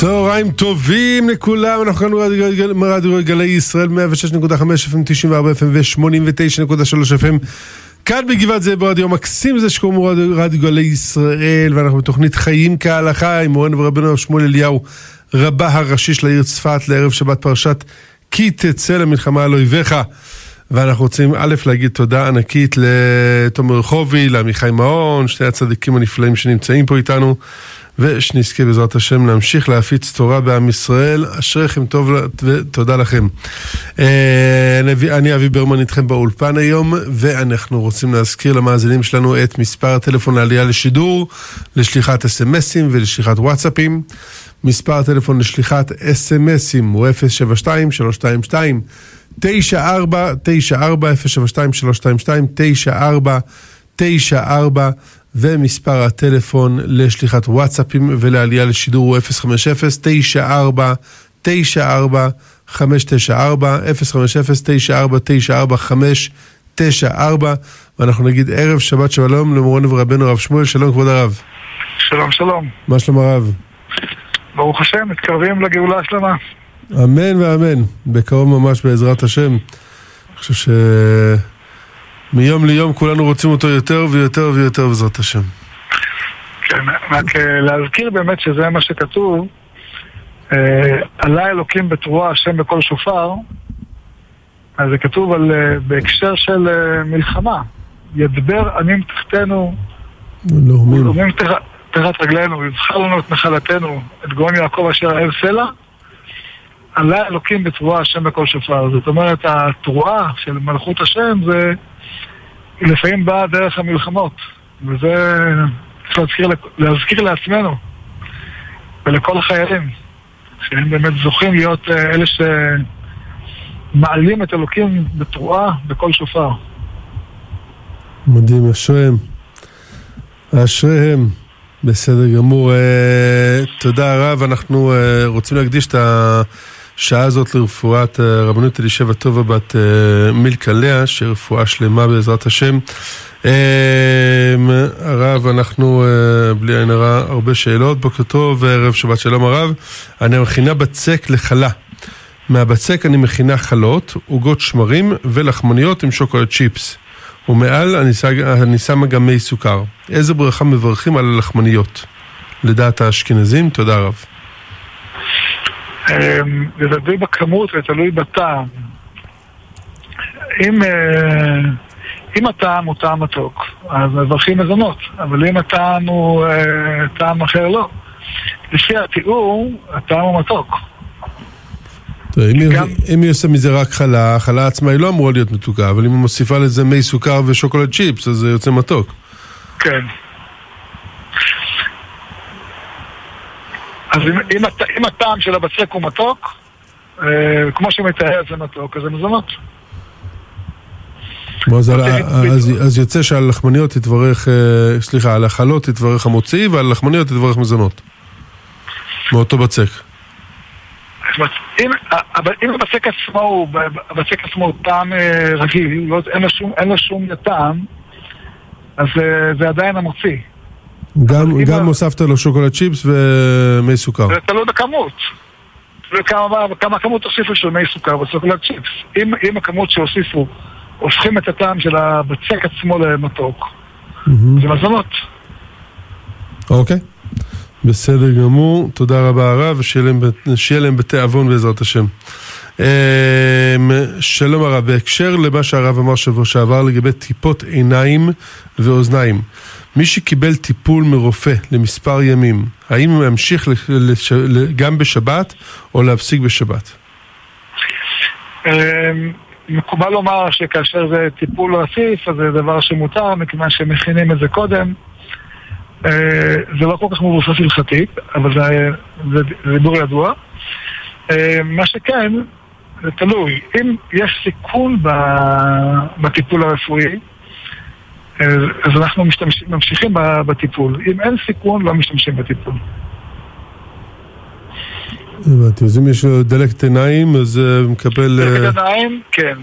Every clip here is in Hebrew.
צהריים טובים לכולם, אנחנו כאן מרדיו גלי ישראל 106.5 FM, 94 FM ו-89.3 FM כאן בגבעת זאב ברדיו מקסים זה שקוראים רדיו, רדיו גלי ישראל ואנחנו בתוכנית חיים כהלכה עם מורנו ורבנו הרב שמואל אליהו רבה הראשי של העיר צפת לערב שבת פרשת כי תצא למלחמה על אויביך ואנחנו רוצים א' להגיד תודה ענקית לתומר רחובי, לעמיחי מעון, שני הצדיקים הנפלאים שנמצאים פה איתנו ושנזכה בעזרת השם להמשיך להפיץ תורה בעם ישראל. אשריכם טוב ותודה לכם. אה, אני אבי ברמן איתכם באולפן היום, ואנחנו רוצים להזכיר למאזינים שלנו את מספר הטלפון לעלייה לשידור, לשליחת אסמסים ולשליחת וואטסאפים. מספר הטלפון לשליחת אסמסים הוא 072 322 94 94 072 322 94 94 ומספר הטלפון לשליחת וואטסאפים ולעלייה לשידור הוא 050-94-94-594, 050-94-94-594, ואנחנו נגיד ערב שבת שלום למורנו ורבנו הרב שמואל, שלום כבוד הרב. שלום שלום. מה שלום הרב? ברוך השם, מתקרבים לגאולה השלמה. אמן ואמן, בקרוב ממש בעזרת השם. אני חושב ש... מיום ליום כולנו רוצים אותו יותר ויותר ויותר בעזרת השם. כן, רק אה, להזכיר באמת שזה מה שכתוב, אה, עלה אלוקים בתרועה השם בקול שופר, אז זה כתוב על, אה, בהקשר של מלחמה. ידבר עמים תחתנו, ולאומים תחת רגלינו, יבחר לנו את נחלתנו, את גאון יעקב אשר האב סלע. עלה אלוקים בתרועה השם בקול שופר. זאת אומרת, התרועה של מלכות השם זה לפעמים באה דרך המלחמות, וזה צריך להזכיר, להזכיר לעצמנו ולכל החיילים, שהם באמת זוכים להיות אה, אלה שמעלים את אלוקים בתרועה בכל שופר. מדהים, אשריהם. אשריהם. בסדר גמור. Uh, תודה רב. אנחנו uh, רוצים להקדיש את השעה הזאת לרפואת הרבנית אלישבע טובה בת uh, מילקה לאה, שרפואה שלמה בעזרת השם. Uh, הרב, אנחנו בלי עין הרע הרבה שאלות. בוקר טוב, ערב שבת שלום הרב. אני מכינה בצק לחלה. מהבצק אני מכינה חלות, עוגות שמרים ולחמניות עם שוקולד צ'יפס. ומעל אני שמה גם מי סוכר. איזה ברכה מברכים על הלחמניות? לדעת האשכנזים, תודה רב. אמ, זה תלוי בכמות ותלוי בטעם. אם, אה, אם הטעם הוא טעם מתוק, אז מברכים מזונות, אבל אם הטעם הוא אה, טעם אחר לא. לפי התיאור, הטעם הוא מתוק. אם היא עושה מזה רק חלה, החלה עצמה היא לא אמורה להיות מתוקה, אבל אם היא מוסיפה לזה מי סוכר ושוקולד צ'יפס, אז זה יוצא מתוק. כן. אז אם, אם, אם הטעם של הבצק הוא מתוק, אה, כמו שמתאר זה מתוק, אז זה מזונות. אז, אז, אז יוצא שעל לחמניות תתברך, אה, סליחה, על החלות תתברך המוציא ועל לחמניות תתברך מזונות. מאותו בצק. אם, אבל אם הבצק עצמו הוא, הבצק עצמו הוא טעם אה, רגיל, לא, אין, לו שום, אין לו שום טעם, אז אה, זה עדיין המוציא. גם, גם הוספת לו שוקולד צ'יפס ומי סוכר. זה תלוי בכמות. וכמה כמה כמות הוסיפו של מי סוכר ושוקולד צ'יפס. אם, אם הכמות שהוסיפו הופכים את הטעם של הבצק עצמו למתוק, mm-hmm. זה מזונות. אוקיי. Okay. בסדר גמור, תודה רבה הרב, ושיהיה להם בתיאבון בעזרת השם. אמ, שלום הרב, בהקשר למה שהרב אמר שבוע שעבר לגבי טיפות עיניים ואוזניים, מי שקיבל טיפול מרופא למספר ימים, האם הוא ימשיך גם בשבת או להפסיק בשבת? אמ, מקובל לומר שכאשר זה טיפול רציף, אז זה דבר שמותר, מכיוון שמכינים את זה קודם. אה, זה לא כל כך מבוסס הלכתית, אבל זה, זה, זה דיבור ידוע. אה, מה שכן, זה תלוי. אם יש סיכון בטיפול הרפואי, אז אנחנו משתמש, ממשיכים בטיפול. אם אין סיכון, לא משתמשים בטיפול. הבנתי, אז אם יש לו דלקת עיניים, אז מקבל... דלקת עיניים, כן.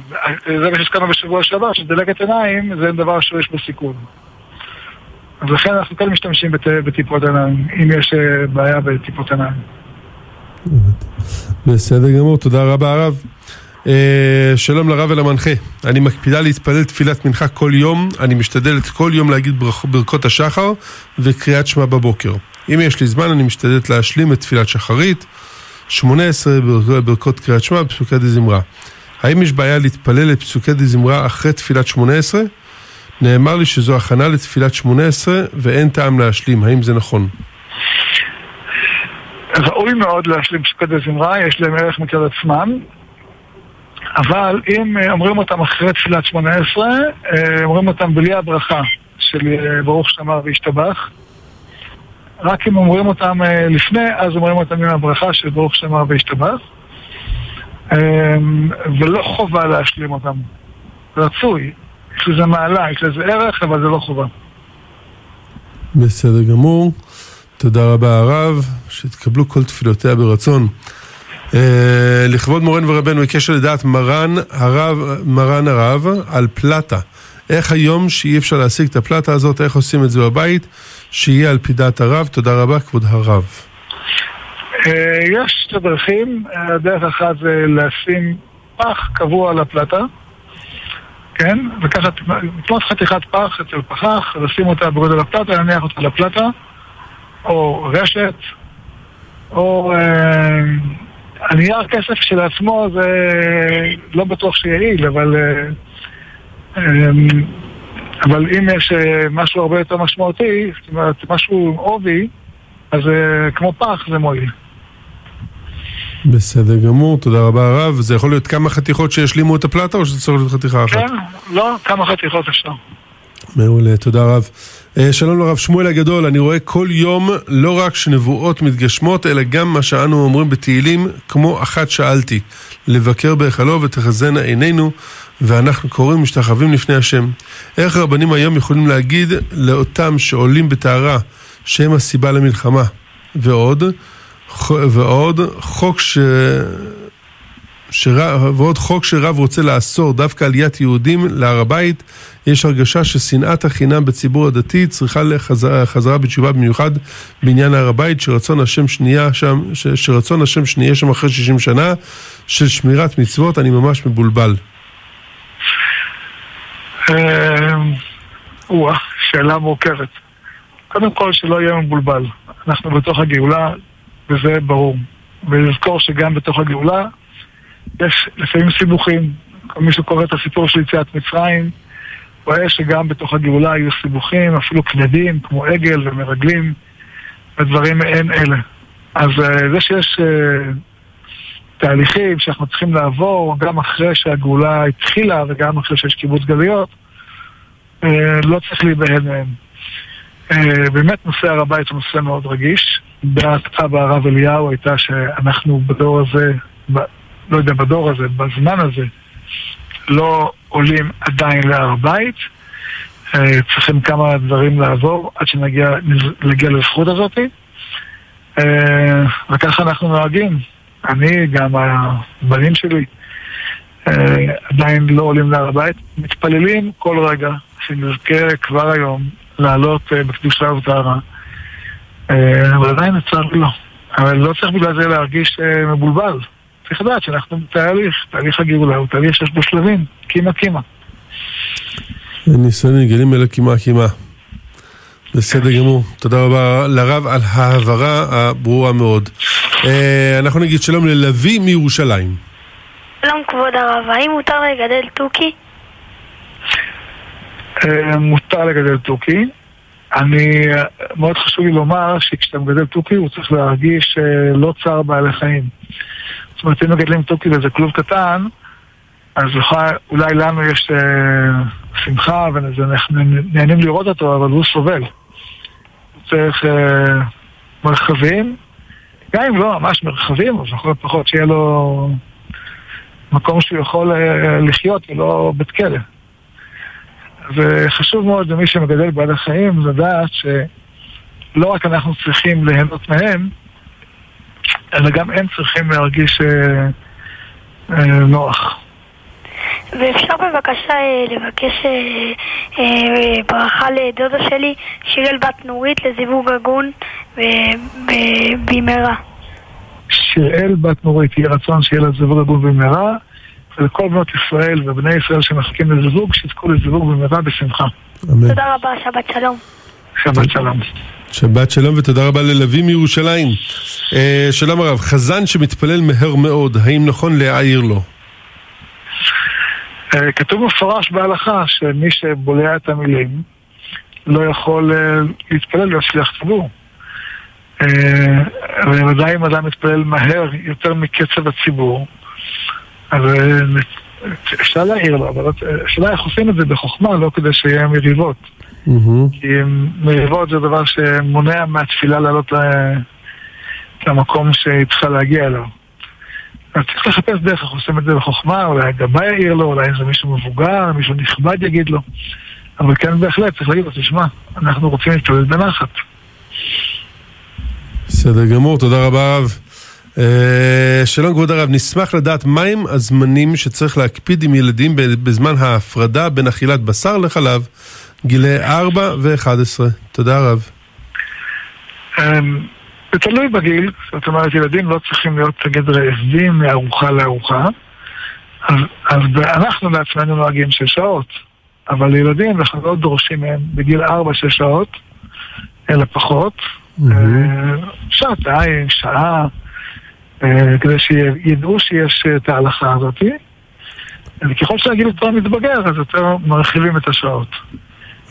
זה מה שהזכרנו בשבוע שעבר, שדלקת עיניים זה דבר שיש בו סיכון. אז לכן אנחנו כן משתמשים בטיפות עיניים, אם יש אה, בעיה בטיפות עיניים. בסדר גמור, תודה רבה הרב. אה, שלום לרב ולמנחה, אני מקפידה להתפלל תפילת מנחה כל יום, אני משתדלת כל יום להגיד ברכות השחר וקריאת שמע בבוקר. אם יש לי זמן אני משתדלת להשלים את תפילת שחרית, 18 ברכות קריאת שמע בפסוקי דזמרה. האם יש בעיה להתפלל את פסוקי דזמרה אחרי תפילת 18? נאמר לי שזו הכנה לתפילת 18 ואין טעם להשלים, האם זה נכון? ראוי מאוד להשלים פסוקי דזמרה, יש להם ערך מצד עצמם, אבל אם אה, אומרים אותם אחרי תפילת 18, אה, אומרים אותם בלי הברכה של אה, ברוך שמר וישתבח. רק אם אומרים אותם לפני, אז אומרים אותם עם הברכה של ברוך שמר וישתבח. ולא חובה להשלים אותם. רצוי. יש לזה מעלה, יש לזה ערך, אבל זה לא חובה. בסדר גמור. תודה רבה הרב, שתקבלו כל תפילותיה ברצון. אה, לכבוד מורנו ורבנו, בקשר לדעת מרן הרב, מרן הרב על פלטה. איך היום שאי אפשר להשיג את הפלטה הזאת, איך עושים את זה בבית, שיהיה על פי דעת הרב. תודה רבה, כבוד הרב. אה, יש שתי דרכים, הדרך אחת זה לשים פח קבוע על הפלטה, כן? לקחת, לקנות חתיכת פח אצל פחח, לשים אותה בגודל הפלטה, להניח אותה לפלטה, או רשת, או אה, הנייר כסף שלעצמו זה לא בטוח שיעיל, אבל, אה, אמ, אבל אם יש אה, משהו הרבה יותר משמעותי, זאת אומרת, משהו עובי, אז אה, כמו פח זה מועיל. בסדר גמור, תודה רבה הרב. זה יכול להיות כמה חתיכות שישלימו את הפלטה או שזה צריך להיות חתיכה אחת? כן, לא, כמה חתיכות אפשר. מעולה, תודה רב. אה, שלום לרב שמואל הגדול, אני רואה כל יום לא רק שנבואות מתגשמות, אלא גם מה שאנו אומרים בתהילים, כמו אחת שאלתי, לבקר בהיכלו ותחזינה עינינו, ואנחנו קוראים משתחווים לפני השם. איך רבנים היום יכולים להגיד לאותם שעולים בטהרה שהם הסיבה למלחמה? ועוד, ועוד, חוק ש... שרב, ועוד חוק שרב רוצה לאסור דווקא עליית יהודים להר הבית, יש הרגשה ששנאת החינם בציבור הדתי צריכה לחזרה בתשובה במיוחד בעניין הר הבית, שרצון השם שנייה שם, ש, שרצון השם שנהיה שם אחרי 60 שנה של שמירת מצוות, אני ממש מבולבל. או שאלה מורכבת. קודם כל שלא יהיה מבולבל. אנחנו בתוך הגאולה, וזה ברור. ולזכור שגם בתוך הגאולה יש לפעמים סיבוכים. מי שקורא את הסיפור של יציאת מצרים, רואה שגם בתוך הגאולה היו סיבוכים, אפילו כבדים, כמו עגל ומרגלים, ודברים מעין אלה. אז אה, זה שיש אה, תהליכים שאנחנו צריכים לעבור, גם אחרי שהגאולה התחילה וגם אחרי שיש קיבוץ גלויות, אה, לא צריך להיבהל מהם. באמת נושא הר הבית הוא נושא מאוד רגיש. דעת אבא הרב אליהו הייתה שאנחנו בדור הזה, לא יודע, בדור הזה, בזמן הזה, לא עולים עדיין להר הבית. אה, צריכים כמה דברים לעבור עד שנגיע לזכות הזאת. אה, וככה אנחנו נוהגים. אני, גם הבנים שלי, אה, עדיין לא עולים להר הבית. מתפללים כל רגע שנזכה כבר היום לעלות בקדושה ובטהרה. אבל עדיין לצערי לא. אבל לא צריך בגלל זה להרגיש מבולבל. צריך לדעת שאנחנו בתהליך, תהליך הגאולה הוא תהליך שיש בו שלבים, קימה קימה. ניסיון נגלים אלה קימה קימה. בסדר גמור. תודה רבה לרב על ההעברה הברורה מאוד. אה, אנחנו נגיד שלום ללוי מירושלים. שלום כבוד הרב, האם מותר לגדל תוכי? אה, מותר לגדל תוכי. אני, מאוד חשוב לי לומר שכשאתה מגדל תוכי הוא צריך להרגיש אה, לא צער בעלי חיים. זאת אומרת, אם מגדלים תוכי וזה כלוב קטן, אז אולי לנו יש אה, שמחה ואנחנו נהנים לראות אותו, אבל הוא סובל. צריך אה, מרחבים, גם אם לא ממש מרחבים, אז יכול פחות שיהיה לו מקום שהוא יכול אה, לחיות ולא בית כלא. וחשוב מאוד למי שמגדל בעלי חיים לדעת שלא רק אנחנו צריכים ליהנות מהם, אלא גם הם צריכים להרגיש אה, אה, נוח. ואפשר בבקשה אה, לבקש ברכה לדודה שלי, שיראל בת נורית, לזיווג הגון במהרה. שיראל בת נורית, יהיה רצון שיהיה לה זיווג הגון במהרה, ולכל בנות ישראל ובני ישראל שמחכים לזיווג, שיזכו לזיווג במהרה בשמחה. אמן. תודה רבה, שבת שלום. שבת שלום. שבת שלום ותודה רבה ללוי מירושלים. אה, שלום הרב, חזן שמתפלל מהר מאוד, האם נכון להעיר לו? אה, כתוב מפורש בהלכה שמי שבולע את המילים לא יכול אה, להתפלל להיות שליח ציבור. ובוודאי אם אדם מתפלל מהר יותר מקצב הציבור, אז אה, אפשר להעיר לו, אבל השאלה איך עושים את זה בחוכמה, לא כדי שיהיה מריבות. מהמם. כי מריבות זה דבר שמונע מהתפילה לעלות למקום שהיא צריכה להגיע אליו. אז צריך לחפש דרך איך עושים את זה בחוכמה, אולי הגבאי יעיר לו, אולי איזה מישהו מבוגר, מישהו נכבד יגיד לו. אבל כן, בהחלט, צריך להגיד לו, תשמע, אנחנו רוצים להתפלל בנחת. בסדר גמור, תודה רבה הרב. אה, שלום כבוד הרב, נשמח לדעת מהם הזמנים שצריך להקפיד עם ילדים בזמן ההפרדה בין אכילת בשר לחלב, גילי 4 ו-11. תודה רב. אמ, זה תלוי בגיל, זאת אומרת, ילדים לא צריכים להיות נגיד רעבים מארוחה לארוחה, אז, אז אנחנו לעצמנו נוהגים שש שעות, אבל ילדים אנחנו לא דורשים מהם בגיל ארבע-שש שעות, אלא פחות. אה, שעתיים, שעה, אה, כדי שידעו שיש אה, את ההלכה הזאת. וככל שהגיל יותר מתבגר, אז יותר מרחיבים את השעות.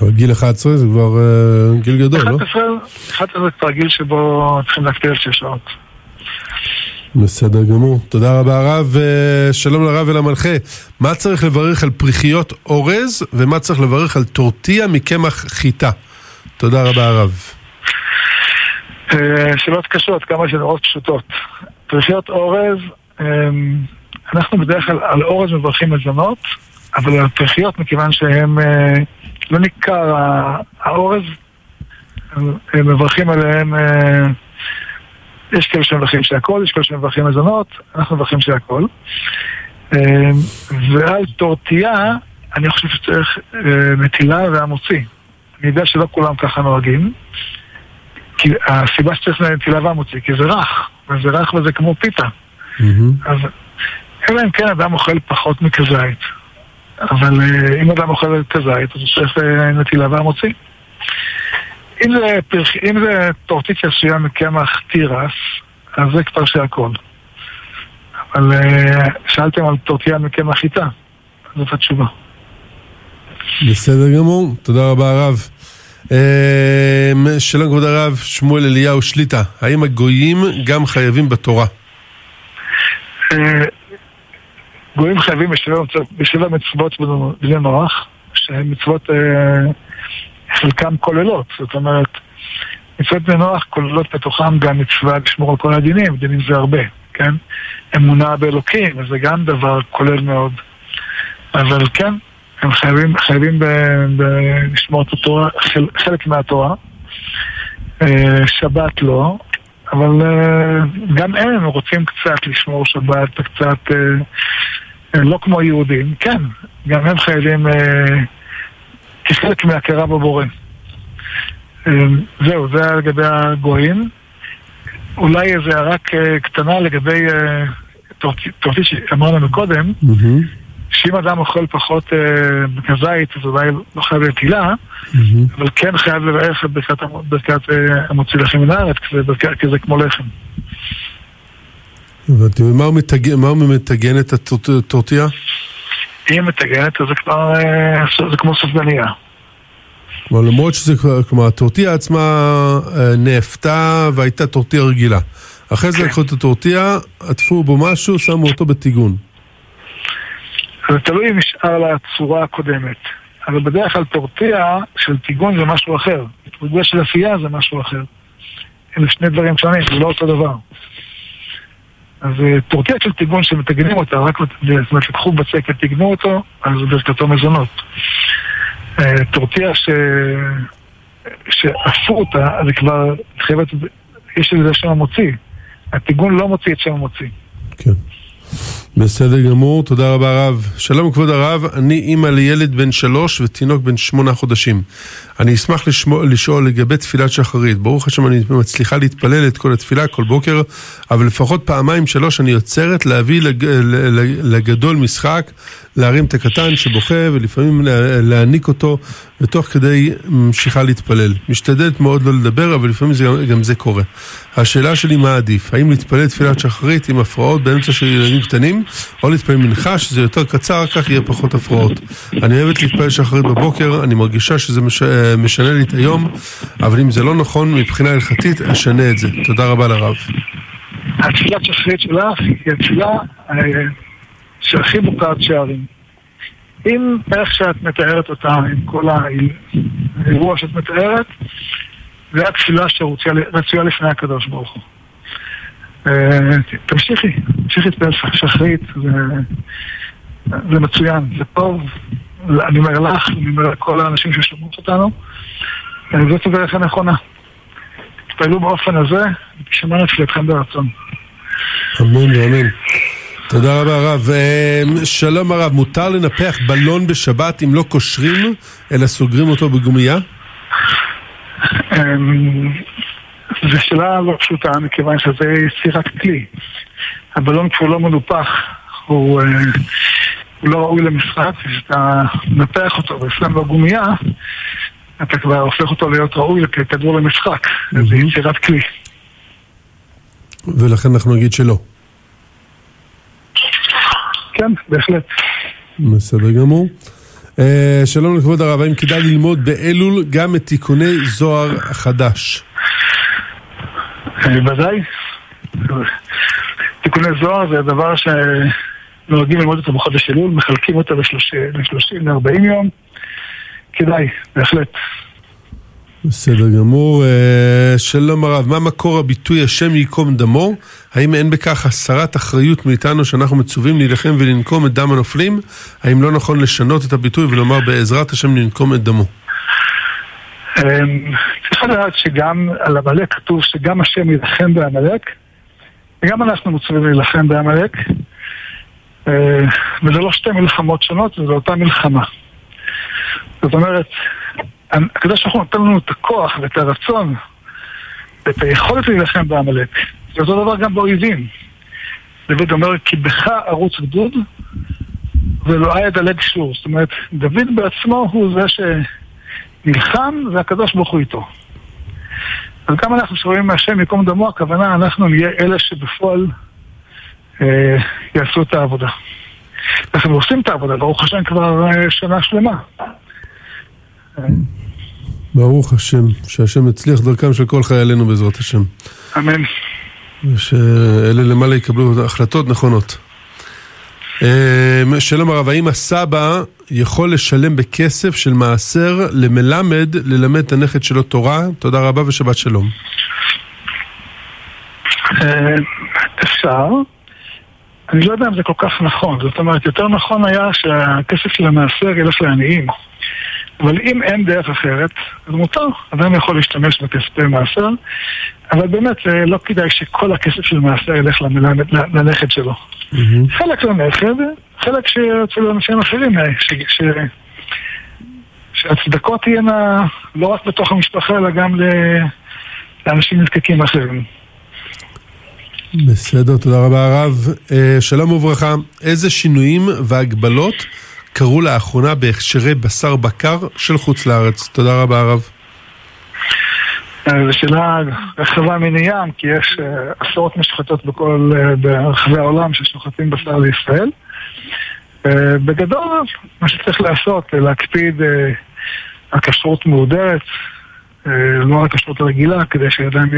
אבל גיל 11 זה כבר אה, גיל גדול, לא? 11 11 זה כבר גיל שבו צריכים על שש שעות. בסדר גמור. תודה רבה הרב, אה, שלום לרב ולמנחה. מה צריך לברך על פריחיות אורז ומה צריך לברך על טורטיה מקמח חיטה? תודה רבה הרב. אה, שאלות קשות, כמה שנראות פשוטות. פריחיות אורז, אנחנו בדרך כלל על אורז מברכים מזונות, אבל על פריחיות, מכיוון שהם אה, לא ניכר האורז, הם מברכים עליהם, אה, יש כאלה שמברכים שהכל, יש כאלה שמברכים מזונות, אנחנו מברכים שהכל. אה, ועל טורטיה, אני חושב שצריך נטילה והמוציא. אני יודע שלא כולם ככה נוהגים. כי הסיבה שצריך נטילה והמוציא, כי זה רך, וזה רך וזה כמו פיתה. מהמם. אז אלא אם כן אדם אוכל פחות מכזית. אבל אה, אם אדם אוכל כזית, אז הוא צריך אה, נטילה והמוציא. אם זה, פרח... אם זה טורטית שעשויה מקמח תירס, אז זה כבר שהכל. אבל אה, שאלתם על טורטיה מקמח חיטה, זאת התשובה. בסדר גמור, תודה רבה הרב. שלום כבוד הרב, שמואל אליהו שליטה, האם הגויים גם חייבים בתורה? גויים חייבים בשבע מצוות- בני נוח, שהן מצוות, אה, חלקן כוללות, זאת אומרת, מצוות בני נוח כוללות בתוכן גם מצווה לשמור על כל הדינים, דינים זה הרבה, כן? אמונה באלוקים, וזה גם דבר כולל מאוד. אבל כן, הם חייבים, חייבים ב, ב, לשמור את התורה, חל, חלק מהתורה. אה, שבת לא, אבל אה, גם הם רוצים קצת לשמור שבת, קצת אה, לא כמו יהודים. כן, גם הם חייבים אה, כחלק מהכרה בבורא. אה, זהו, זה היה לגבי הגויים. אולי איזה הערה קטנה לגבי אה, תורתי שאמרנו מקודם, מהמם, שאם אדם אוכל פחות אה, כזית, אז אולי לא חייב נטילה, מהמם. אבל כן חייב לברך את ברכת, אה, המוציא לחם מן הארץ, כי זה כמו לחם. הבנתי, ומה הוא מטגן את הטורטיה? היא מטגנת, זה כבר, אה, זה כמו סופגניה. כלומר, למרות שזה, כבר- כלומר, הטורטיה עצמה אה, נאפתה והייתה טורטיה רגילה. אחרי זה לקחו את הטורטיה, עטפו בו משהו, שמו אותו בטיגון. זה תלוי אם נשאר לצורה הקודמת. אבל בדרך כלל טורטיה של טיגון זה משהו אחר. טורטיה של אפייה זה משהו אחר. אלה שני דברים שונים, זה לא אותו דבר. אז אה, טורטיה של טיגון שמטגנים אותה, רק זאת אומרת, לקחו בצק וטיגנו אותו, אז ברכתו מזונות. אה, טורטיה ש... שעשו אותה, זה כבר חייבת, יש לזה שם המוציא. הטיגון לא מוציא את שם המוציא. כן. בסדר גמור, תודה רבה הרב. שלום כבוד הרב, אני אימא לילד בן שלוש ותינוק בן שמונה חודשים. אני אשמח לשמו, לשאול לגבי תפילת שחרית. ברוך השם אני מצליחה להתפלל את כל התפילה כל בוקר, אבל לפחות פעמיים שלוש אני עוצרת להביא לג, לגדול משחק, להרים את הקטן שבוכה ולפעמים להעניק אותו, ותוך כדי ממשיכה להתפלל. משתדלת מאוד לא לדבר, אבל לפעמים זה, גם זה קורה. השאלה שלי מה עדיף, האם להתפלל תפילת שחרית עם הפרעות באמצע של ילדים קטנים, או להתפלל מנחה שזה יותר קצר, כך יהיה פחות הפרעות. אני אוהבת להתפלל שחרית בבוקר, אני מרגישה שזה מש... משנה לי את היום, אבל אם זה לא נכון מבחינה הלכתית, אשנה את זה. תודה רבה לרב. התפילת שחרית שלך היא התפילה אה, שהכי מוכרת שערים. אם איך שאת מתארת אותה, עם כל האירוע שאת מתארת, זה התפילה שרצויה לפני הקדוש ברוך הוא. אה, תמשיכי, תמשיכי להתפלל שחרית, זה מצוין, זה טוב, אני אומר לך, אני אומר לכל האנשים ששומעות אותנו, זאת הדרך הנכונה. תתפעלו באופן הזה, ותשמענו תפילתכם ברצון. אמן ואמן. תודה רבה הרב. אה, שלום הרב, מותר לנפח בלון בשבת אם לא קושרים, אלא סוגרים אותו בגומייה? אמ, זו שאלה לא פשוטה, מכיוון שזה יצירת כלי. הבלון כשהוא לא מנופח, הוא, אה, הוא לא ראוי למשחק, כשאתה מנפח אותו ושם לו גומייה, אתה כבר הופך אותו להיות ראוי ככדור למשחק. זה יצירת כלי. ולכן אנחנו נגיד שלא. כן, בהחלט. בסדר גמור. Uh, שלום לכבוד הרב, האם כדאי ללמוד באלול גם את תיקוני זוהר החדש? ודאי. תיקוני זוהר זה דבר שנוהגים ללמוד אותו בחודש אלול, מחלקים אותו ל-30, ל-40 יום. כדאי, בהחלט. בסדר גמור. אה, שלום הרב, מה מקור הביטוי השם ייקום דמו? האם אין בכך הסרת אחריות מאיתנו שאנחנו מצווים להילחם ולנקום את דם הנופלים? האם לא נכון לשנות את הביטוי ולומר בעזרת השם לנקום את דמו? אמ, צריך לדעת שגם על עמלק כתוב שגם השם יילחם בעמלק, וגם אנחנו מצווים להילחם בעמלק. אה, וזה לא שתי מלחמות שונות, זו אותה מלחמה. זאת אומרת, הקדוש ברוך הוא נותן לנו את הכוח ואת הרצון ואת היכולת להילחם בעמלק. זה אותו דבר גם באויבים. דוד אומר, כי בך ערוץ גדוד ולא ידלג שור. זאת אומרת, דוד בעצמו הוא זה שנלחם והקדוש ברוך הוא איתו. אז גם אנחנו שרואים מהשם יקום דמו, הכוונה אנחנו נהיה אלה שבפועל יעשו את העבודה. אנחנו עושים את העבודה, ברוך השם כבר אה, שנה שלמה. ברוך השם, שהשם יצליח דרכם של כל חיילינו בעזרת השם. אמן. ושאלה למעלה יקבלו החלטות נכונות. אה, שלום הרב, האם הסבא יכול לשלם בכסף של מעשר למלמד ללמד את הנכד שלו תורה? תודה רבה ושבת שלום. אה, אפשר. אני לא יודע אם זה כל כך נכון. זאת אומרת, יותר נכון היה שהכסף של המעשר ילך לעניים. אבל אם אין דרך אחרת, אז מותר, אדם יכול להשתמש בכספי מעשר, אבל באמת לא כדאי שכל הכסף של מעשר ילך לנכד שלו. Mm-hmm. חלק לנכד, חלק שיוצא לאנשים אחרים, אה, ש... ש... שהצדקות תהיינה לא רק בתוך המשפחה, אלא גם לאנשים נזקקים אחרים. בסדר, תודה רבה הרב. אה, שלום וברכה, איזה שינויים והגבלות קרו לאחרונה בהכשרי בשר בקר של חוץ לארץ. תודה רבה הרב. אה, זו שאלה רחבה מני ים, כי יש אה, עשרות משחטות בכל, ברחבי העולם ששוחטים בשר לישראל. בגדול, מה שצריך לעשות, להקפיד על כשרות מהודרת, לא על הכשרות הרגילה, כדי שאדם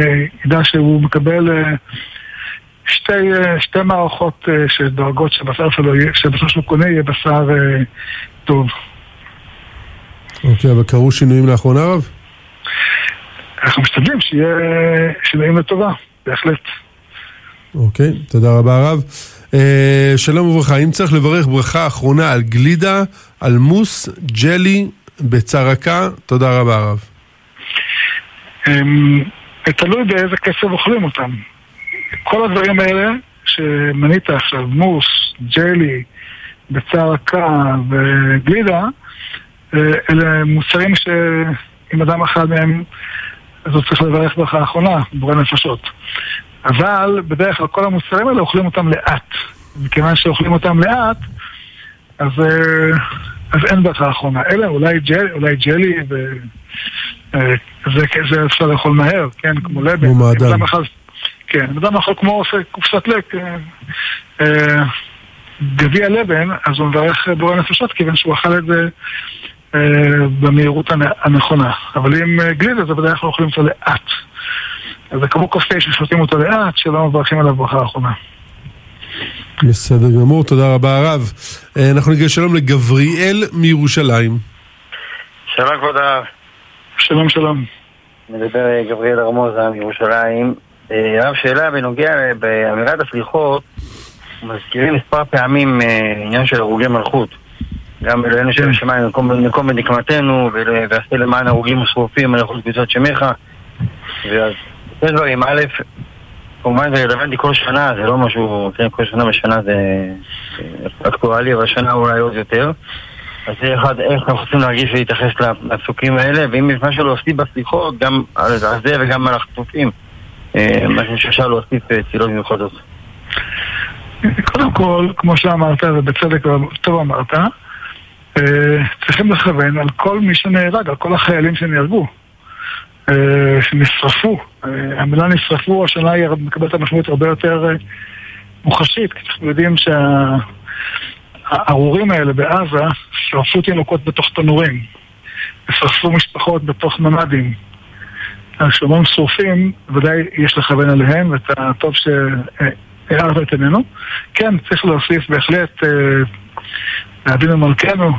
ידע שהוא מקבל שתי, אה, שתי מערכות אה, שדואגות שהבשר שלו, שהבשר שלו קונה יהיה בשר אה, טוב. אוקיי, אבל קרו שינויים לאחרונה רב? אנחנו משתדלים שיהיה שינויים לטובה, בהחלט. אוקיי, תודה רבה הרב. אה, שלום וברכה, אם צריך לברך ברכה אחרונה על גלידה, על מוס, ג'לי, בצרקה, תודה רבה הרב. אמ, תלוי באיזה כסף אוכלים אותם. כל הדברים האלה שמנית עכשיו, מוס, ג'לי, ביצה רכה וגלידה, אה, אלה מוצרים שאם אדם אכל מהם, אז הוא צריך לברך ברכה האחרונה, בורא נפשות. אבל בדרך כלל כל המוצרים האלה אוכלים אותם לאט. מכיוון שאוכלים אותם לאט, אז, אה, אז אין ברכה האחרונה. אלא אולי, ג'ל, אולי ג'לי, וזה זה אפשר לאכול מהר, כן, כמו לבן. כמו מעדן. כן, אם אדם אכל כמו קופסת לק, אה, גביע לבן, אז הוא מברך בורא נפשות, כיוון שהוא אכל את זה אה, במהירות הנכונה. אבל אם גלידה זה בדרך כלל אוכלים אותו לאט. אז זה כמו תה ששותים אותו לאט, שלא מברכים עליו ברכה האחרונה. בסדר גמור, תודה רבה הרב. אה, אנחנו נגיד שלום לגבריאל מירושלים. שלום כבוד הרב. שלום שלום. מדבר אה, גבריאל ארמוזה מירושלים. אה, הרב, שאלה בנוגע באמירת הסליחות, מזכירים מספר פעמים עניין של הרוגי מלכות. גם אלוהינו של השמיים, מקום בנקמתנו, ועשה למען הרוגים ושרופים, מלכות קבוצות שמך. ואז שני דברים, א', כמובן זה רלוונטי כל שנה, זה לא משהו, כן, כל שנה בשנה זה אקטואלי, אבל שנה אולי עוד יותר. אז זה אחד, איך אנחנו רוצים להרגיש ולהתייחס לפסוקים האלה, ואם יש משהו להוסיף בסליחות, גם על זה וגם על החטופים, אה, משהו שאפשר להוסיף אה, מיוחדות. קודם כל, כמו שאמרת, ובצדק טוב אמרת, אה, צריכים לכוון על כל מי שנהרג, על כל החיילים שנהרגו. אה, שנשרפו. אה, המילה נשרפו השנה היא מקבלת המשמעות הרבה יותר אה, מוחשית, כי אנחנו יודעים שהארורים האלה בעזה שרפו תינוקות בתוך תנורים, ושרפו משפחות בתוך ממ"דים. אז כשאומרים שרופים, ודאי יש לכוון עליהם, ואתה טוב שהערת את עינינו. כן, צריך להוסיף בהחלט לאבינו מלכנו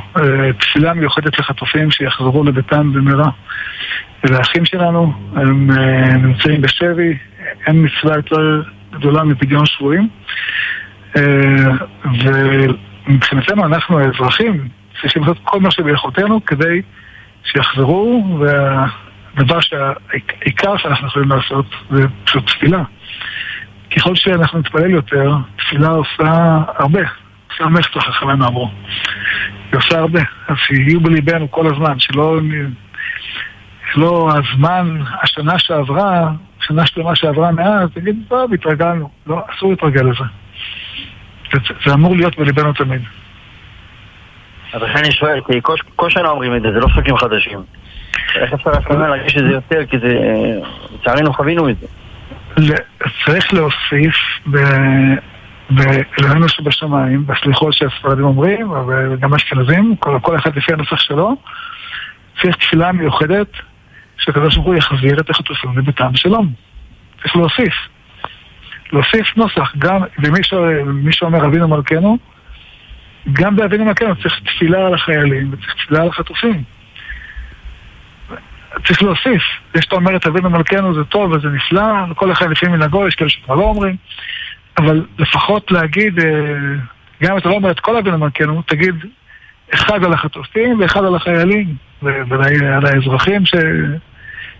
תפילה מיוחדת לחטופים שיחזרו לביתם במהרה. והאחים שלנו, הם uh, נמצאים בשבי, אין מצווה יותר גדולה מפדיון שבויים. ומבחינתנו אנחנו האזרחים צריכים לעשות כל מה שביכולתנו כדי שיחזרו, והדבר שהעיקר שאנחנו יכולים לעשות זה פשוט תפילה. ככל שאנחנו נתפלל יותר, תפילה עושה הרבה, עושה מסר חכמינו אמרו. היא עושה הרבה, אז שיהיו בליבנו כל הזמן, שלא לא הזמן, השנה שעברה, שנה שלמה שעברה מאז, תגיד, טוב, התרגלנו. לא, אסור להתרגל לזה. זה, זה אמור להיות בליבנו תמיד. אז לכן אני שואל, כי כל, כל שנה אומרים את זה, זה לא פסוקים חדשים. איך אפשר להרגיש את זה יותר, כי זה, לצערנו חווינו את זה. צריך להוסיף באלוהינו שבשמיים, בסליחות שהספרדים אומרים, וגם אשכנזים, כל, כל אחד לפי הנוסח שלו, צריך תפילה מיוחדת שהקדוש ברוך הוא יחזיר את החטופים לביתם בשלום. צריך להוסיף. להוסיף נוסח, גם, ומי שאומר אבינו מלכנו, גם באבינו מלכנו צריך תפילה על החיילים וצריך תפילה על החטופים. צריך להוסיף. זה שאתה אומר את אבינו מלכנו זה טוב וזה נפלא, כל אחד לפי מנהגו, יש כאלה שכבר לא אומרים, אבל לפחות להגיד, אה, גם אם אתה לא אומר את כל אבינו מלכנו, תגיד אחד על החטופים ואחד על החיילים, ועל האזרחים ש...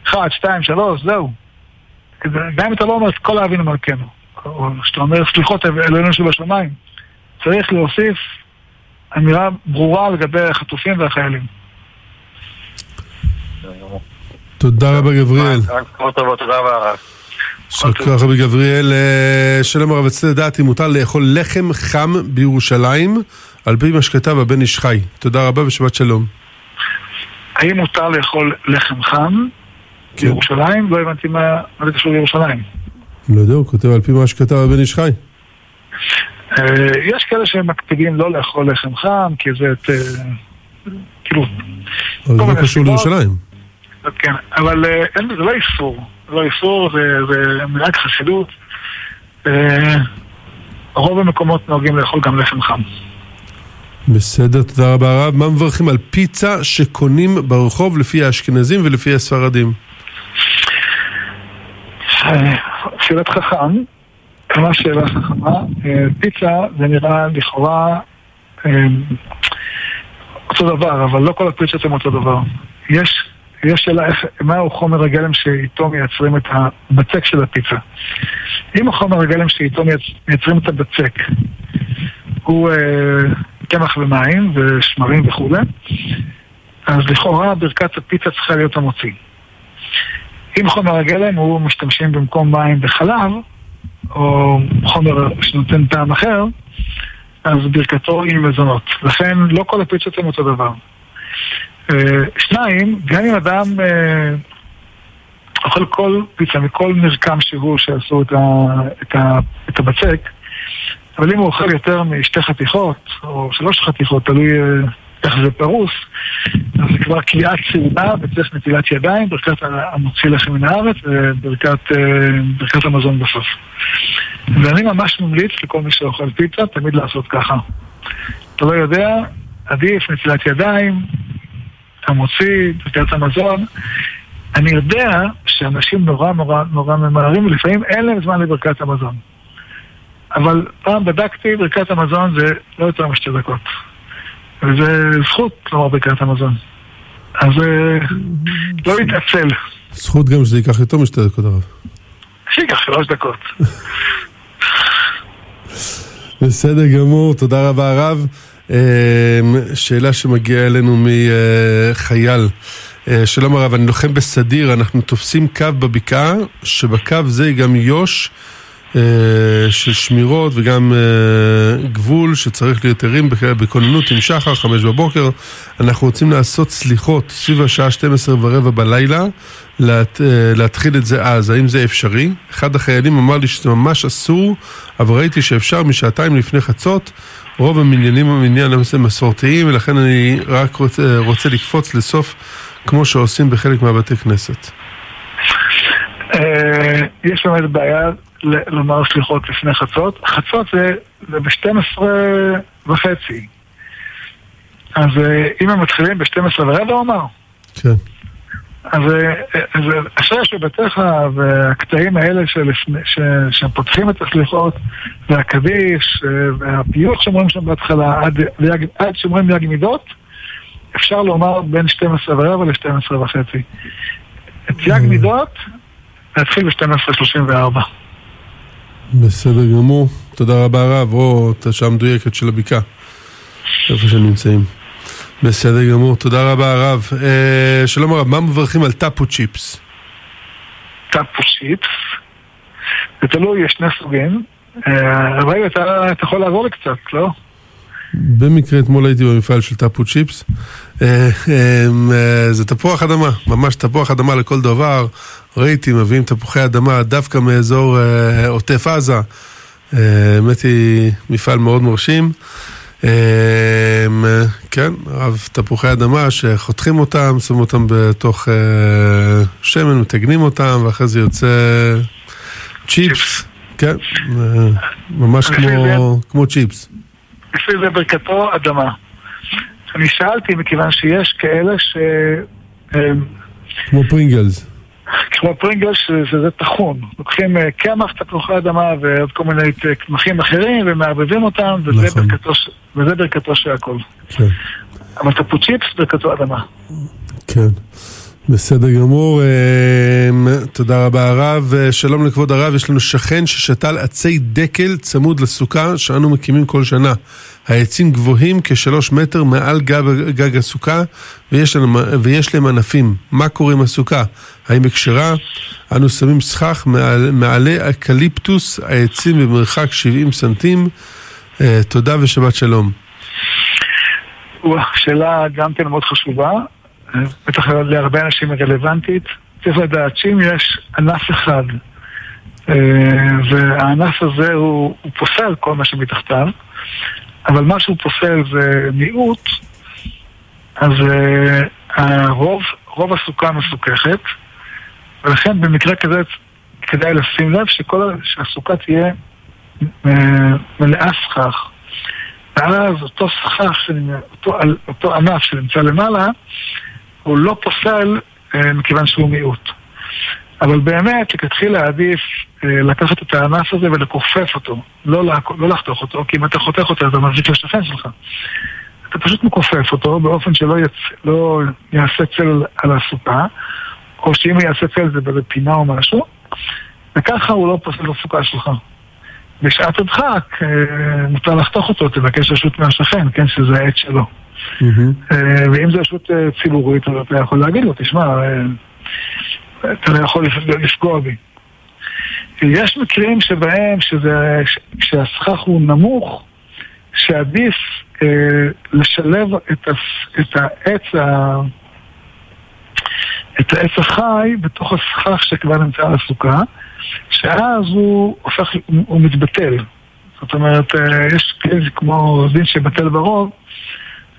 אחד, שתיים, שלוש, זהו. גם אם אתה לא אומר את כל האבינו מלכנו, או שאתה אומר סליחות אלוהינו שבשמיים, צריך להוסיף אמירה ברורה לגבי החטופים והחיילים. תודה רבה גבריאל. תודה רבה הרב. יישר כוח רבי גבריאל. אה, שלום הרב, רציתי לדעת אם מותר לאכול לחם חם בירושלים, על פי מה שכתב הבן איש חי. תודה רבה ושבת שלום. האם מותר לאכול לחם חם כן. בירושלים? לא הבנתי מה זה קשור לירושלים. לא יודע, הוא כותב על פי מה שכתב הבן איש חי. אה, יש כאלה שמקפידים לא לאכול לחם חם, כי זה את... אה, כאילו... אבל זה לא קשור לירושלים. כן, אבל זה לא איסור. לא איסור, זה מנהג חסידות. רוב המקומות נוהגים לאכול גם לחם חם. בסדר, תודה רבה הרב. מה מברכים על פיצה שקונים ברחוב לפי האשכנזים ולפי הספרדים? שאלת חכם, כמה שאלה חכמה. אה, פיצה זה נראה לכאורה אה, אותו דבר, אבל לא כל הפיצות הן אותו דבר. יש ויש שאלה איך, מהו חומר הגלם שאיתו מייצרים את הבצק של הפיצה. אם החומר הגלם שאיתו מייצרים את הבצק הוא אה, קמח ומים ושמרים וכולי, אז לכאורה ברכת הפיצה צריכה להיות המוציא. אם חומר הגלם הוא משתמשים במקום מים בחלב, או חומר שנותן טעם אחר, אז ברכתו היא מזונות. לכן לא כל הפיצות הן אותו דבר. אה, שניים, גם אם אדם אה, אוכל כל פיצה מכל מרקם שהוא שעשו את, ה, את, ה, את הבצק, אבל אם הוא אוכל יותר משתי חתיכות, או שלוש חתיכות, תלוי אה, איך זה פרוס, אז זה כבר קליעה צעירה וצריך נטילת ידיים, ברכת המוציא לחם מן הארץ וברכת המזון בסוף. ואני ממש ממליץ לכל מי שאוכל פיצה תמיד לעשות ככה. אתה לא יודע, עדיף נטילת ידיים, אתה מוציא, ברכת המזון. אני יודע שאנשים נורא נורא נורא ממהרים ולפעמים אין להם זמן לברכת המזון. אבל פעם בדקתי, ברכת המזון זה לא יותר משתי דקות. וזה זכות לומר ברכת המזון. אז לא להתעצל. זכות גם שזה ייקח יותר משתי דקות הרב. שייקח שלוש דקות. בסדר גמור, תודה רבה הרב. שאלה שמגיעה אלינו מחייל. שלום הרב, אני לוחם בסדיר, אנחנו תופסים קו בבקעה, שבקו זה גם יו"ש של שמירות וגם גבול שצריך להיות ערים בכוננות עם שחר, חמש בבוקר. אנחנו רוצים לעשות סליחות סביב השעה 12 ורבע בלילה, להת, להתחיל את זה אז. האם זה אפשרי? אחד החיילים אמר לי שזה ממש אסור, אבל ראיתי שאפשר משעתיים לפני חצות. רוב המניינים המניין הם מסורתיים, ולכן אני רק רוצה, רוצה לקפוץ לסוף, כמו שעושים בחלק מהבתי כנסת. יש באמת בעיה לומר סליחות לפני חצות. חצות זה, זה ב-12 וחצי. אז אם הם מתחילים ב-12 ורבע, הוא אמר. כן. אז אשרי שבתיך והקטעים האלה שהם פותחים את הסליחות והקדיש והפיוט שאומרים שם בהתחלה עד, עד שאומרים יג מידות אפשר לומר בין 12 ורבע ל-12 וחצי. את יג מידות להתחיל ב-12.34. בסדר גמור, תודה רבה הרב, או את השעה המדויקת של הבקעה, איפה שנמצאים. בסדר גמור, תודה רבה הרב. אה, שלום הרב, מה מברכים על טאפו צ'יפס? טאפו צ'יפס? זה תלוי, יש שני סוגים. אה, רגע, אתה, אתה יכול לעזור לי קצת, לא? במקרה אתמול הייתי במפעל של טאפו צ'יפס. אה, אה, זה תפוח אדמה, ממש תפוח אדמה לכל דבר. ראיתי, מביאים תפוחי אדמה דווקא מאזור אה, עוטף עזה. אה, האמת היא מפעל מאוד מרשים. אה, כן, רב תפוחי אדמה שחותכים אותם, שמים אותם בתוך אה, שמן, מטגנים אותם, ואחרי זה יוצא צ'יפס. כן, אה, ממש כמו, כמו צ'יפס. לפי זה ברכתו אדמה. אני שאלתי מכיוון שיש כאלה ש... כמו Pringles. כמו Pringles שזה טחון. לוקחים קמח, תפוחי אדמה ועוד כל מיני קמחים אחרים ומערבבים אותם וזה, נכון. ברכתו, וזה ברכתו של הכל. כן. אבל טפו צ'יפס ברכתו אדמה. כן. בסדר גמור, תודה רבה הרב. שלום לכבוד הרב, יש לנו שכן ששתל עצי דקל צמוד לסוכה שאנו מקימים כל שנה. העצים גבוהים כשלוש מטר מעל גג, גג הסוכה ויש, לנו, ויש להם ענפים. מה קורה עם הסוכה? האם היא כשרה? אנו שמים סכך מעל, מעלי אקליפטוס, העצים במרחק 70 סנטים. תודה ושבת שלום. שאלה גם כן מאוד חשובה. בטח להרבה אנשים רלוונטית. צריך לדעת שאם יש ענף אחד, והענף הזה הוא, הוא פוסל כל מה שמתחתיו, אבל מה שהוא פוסל זה מיעוט, אז הרוב, רוב הסוכה מסוככת, ולכן במקרה כזה כדאי לשים לב שכל, שהסוכה תהיה מלאה סכך. ואז אותו סכך, אותו, אותו ענף שנמצא למעלה, הוא לא פוסל אה, מכיוון שהוא מיעוט. אבל באמת, לכתחילה עדיף אה, לקחת את הענף הזה ולכופף אותו, לא, לא לחתוך אותו, כי אם אתה חותך אותו אתה מזיק לשכן שלך. אתה פשוט מכופף אותו באופן שלא יצ... לא יעשה צל על הסוכה, או שאם יעשה צל זה באיזה פינה או משהו, וככה הוא לא פוסל לסוכה שלך. בשעת הדחק, אה, מותר לחתוך אותו, תבקש רשות מהשכן, כן, שזה העץ שלו. אה, ואם זו רשות אה, ציבורית, אז אתה יכול להגיד לו, תשמע, אתה לא יכול לפגוע בי. יש מקרים שבהם, שזה, כשהסכך הוא נמוך, שעדיף אה, לשלב את, את העץ ה... את העץ החי בתוך הסכך שכבר נמצא על הסוכה, שאז הוא הופך, הוא מתבטל. זאת אומרת, אה, יש כאלה כמו דין שבטל ברוב,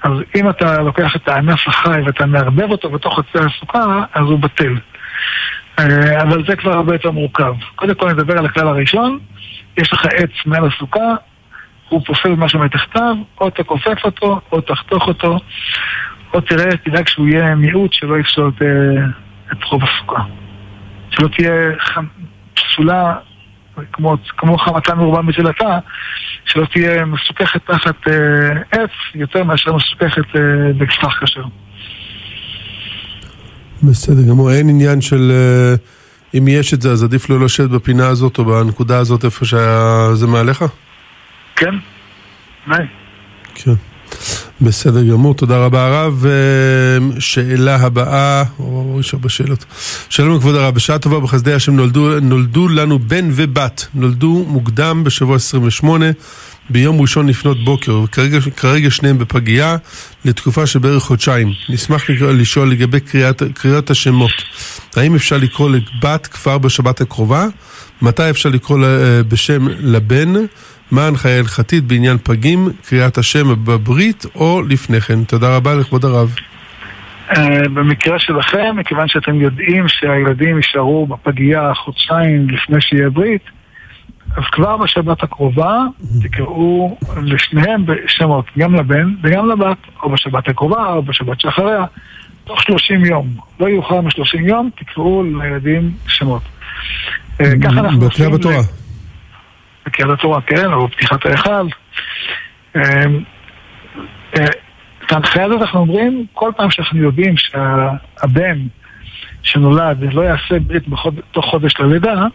אז אם אתה לוקח את הענף החי ואתה מערבב אותו בתוך עצי הסוכה, אז הוא בטל. אה, אבל זה כבר הרבה יותר מורכב. קודם כל נדבר על הכלל הראשון, יש לך עץ מעל הסוכה, הוא פוסל משהו מתחתיו, או תכופף אותו, או תחתוך אותו, או תראה, תדאג שהוא יהיה מיעוט שלא יפסול את, אה, את רוב הסוכה. שלא תהיה פסולה כמו, כמו חמתה מרובה מתחילתה, שלא תהיה מסוככת תחת אה, עץ יותר מאשר מסוככת אה, בכפר כשר. בסדר גמור, אין עניין של אה, אם יש את זה אז עדיף לא לשבת בפינה הזאת או בנקודה הזאת איפה שזה מעליך? כן. כן. בסדר גמור, תודה רבה הרב. אה, שאלה הבאה, או יש הרבה שאלות. שלום כבוד הרב, בשעה טובה בחסדי השם נולדו, נולדו לנו בן ובת, נולדו מוקדם בשבוע 28, ביום ראשון לפנות בוקר, וכרגע שניהם בפגייה לתקופה של בערך חודשיים. נשמח לשאול לגבי קריאת, קריאות השמות. האם אפשר לקרוא לבת כפר בשבת הקרובה? מתי אפשר לקרוא אה, בשם לבן? מה ההנחיה ההלכתית בעניין פגים, קריאת השם בברית או לפני כן? תודה רבה לכבוד הרב. Uh, במקרה שלכם, מכיוון שאתם יודעים שהילדים יישארו בפגייה חודשיים לפני שיהיה ברית, אז כבר בשבת הקרובה תקראו לשניהם בשמות, גם לבן וגם לבת, או בשבת הקרובה או בשבת שאחריה, תוך 30 יום. לא יאוחר מ-30 יום, תקראו לילדים שמות. Uh, ככה אנחנו עושים... בתורה. בקריאת התורה, כן, או פתיחת ההיכל. אמ, אה, את ההנחיה הזאת אנחנו אומרים כל פעם שאנחנו יודעים שהבן שנולד לא יעשה ברית. תוך חודש ללידה,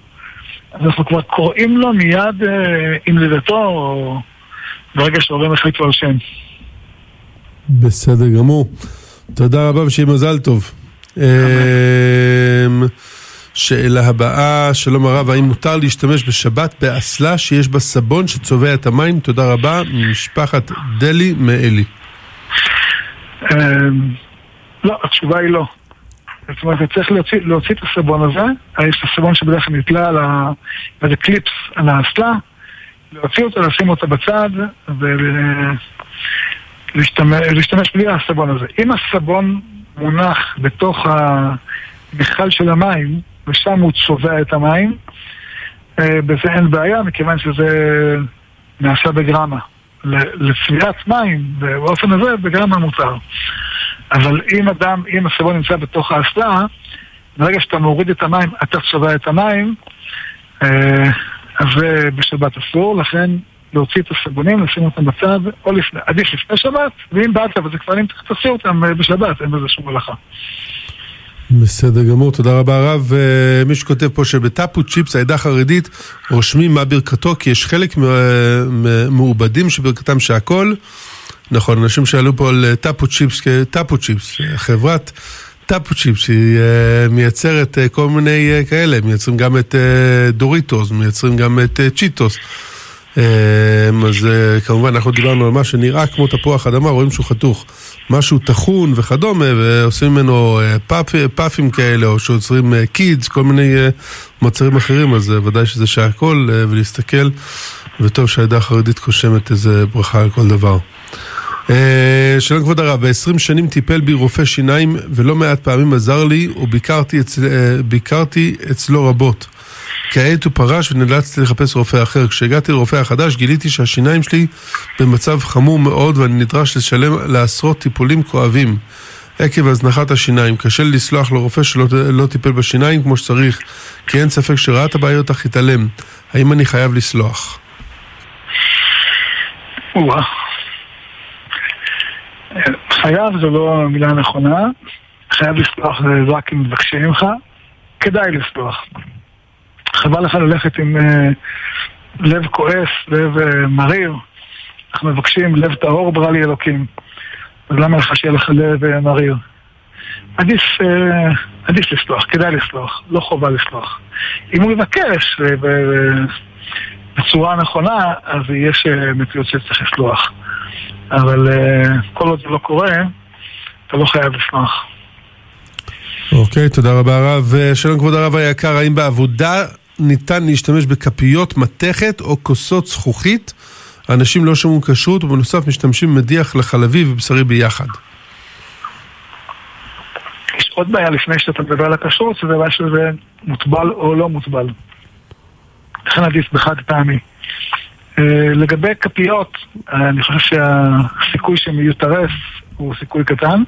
אנחנו כבר קוראים לו מיד אה, עם לידתו, או ברגע שההורים החליטו על שם. בסדר גמור. תודה רבה ושיהיה מזל טוב. שאלה הבאה, שלום הרב, האם מותר להשתמש בשבת באסלה שיש בה סבון שצובע את המים? תודה רבה, ממשפחת דלי מאלי. אמ, לא, התשובה היא לא. זאת אומרת, צריך להוציא, להוציא את הסבון הזה, יש את הסבון שבדרך כלל נתלה על ה... איזה קליפס על האסלה, להוציא אותו, לשים אותו בצד ולהשתמש בלי הסבון הזה. אם הסבון מונח בתוך המכל של המים, ושם הוא צובע את המים. אה, בזה אין בעיה, מכיוון שזה נעשה בגרמה. לצביעת מים, באופן הזה, בגרמה מותר. אבל אם אדם, אם הסבון נמצא בתוך האסלה, ברגע שאתה מוריד את המים, אתה צובע את המים, אה, אז בשבת אסור, לכן להוציא את הסבונים, לשים אותם בצד, או לפני, עדיף לפני שבת, ואם באת וזה כבר אם תעשי אותם אה, בשבת, אין בזה שום מלאכה. בסדר גמור, תודה רבה הרב. אה, מי שכותב פה שבטאפו צ'יפס העדה החרדית רושמים מה ברכתו כי יש חלק מעובדים שברכתם שהכל. נכון, אנשים שאלו פה על טאפו צ'יפס, טאפו צ'יפס, חברת טאפו צ'יפס, היא אה, מייצרת אה, כל מיני כאלה, מייצרים גם את דוריטוס, מייצרים גם את צ'יטוס. אז כמובן אנחנו דיברנו על מה שנראה כמו תפוח אדמה, רואים שהוא חתוך. משהו טחון וכדומה, ועושים ממנו אה, פאפ, פאפים כאלה, או שיוצרים קידס, אה, כל מיני אה, מוצרים אחרים, אז ודאי שזה שהכל, ולהסתכל, וטוב שהעדה החרדית קושמת איזה ברכה על כל דבר. שלום כבוד הרב, ב-20 שנים טיפל בי רופא שיניים ולא מעט פעמים עזר לי וביקרתי אצל, אצלו רבות. כעת הוא פרש ונאלצתי לחפש רופא אחר. כשהגעתי לרופא החדש גיליתי שהשיניים שלי במצב חמור מאוד ואני נדרש לשלם לעשרות טיפולים כואבים. עקב הזנחת השיניים. קשה לסלוח לרופא שלא לא טיפל בשיניים כמו שצריך, כי אין ספק שראה את הבעיות אך התעלם. האם אני חייב לסלוח? חייב זו לא המילה נכונה, חייב לסלוח זה רק אם מבקשים ממך, כדאי לסלוח. חבל לך ללכת עם אה, לב כועס, לב אה, מריר. אנחנו מבקשים לב טהור ברא לי אלוקים. אז למה לך שיהיה לך לב אה, מריר? עדיף, אה, עדיף לסלוח, כדאי לסלוח, לא חובה לסלוח. אם הוא יבקש אה, בצורה נכונה, אז יש אה, מציאות שצריך לסלוח. אבל אה, כל עוד זה לא קורה, אתה לא חייב לסלוח. אוקיי, תודה רבה הרב. אה, שלום כבוד הרב היקר, האם בעבודה ניתן להשתמש בכפיות מתכת או כוסות זכוכית? אנשים לא שמעו כשרות ובנוסף משתמשים במדיח לחלבי ובשרי ביחד. יש עוד בעיה לפני שאתה מדבר על הכשרות, שזה בעיה שזה מוטבל או לא מוטבל. לכן עדיף בחד פעמי. אה, לגבי כפיות, אה, אני חושב שהסיכוי שהן יהיו טרף הוא סיכוי קטן.